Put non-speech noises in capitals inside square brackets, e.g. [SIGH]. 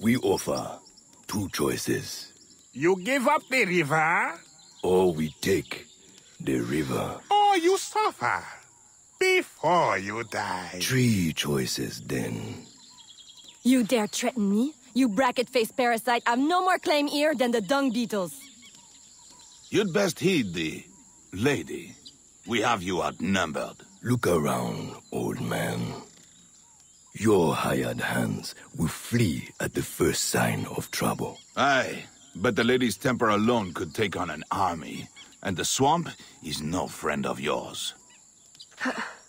We offer two choices. You give up the river, Or we take the river. or you suffer before you die. Three choices then. You dare threaten me? You bracket-faced parasite, I've no more claim here than the dung beetles. You'd best heed the lady. We have you outnumbered. Look around, old man. Your hired hands will flee at the first sign of trouble. Aye, but the lady's temper alone could take on an army. And the swamp is no friend of yours. [LAUGHS]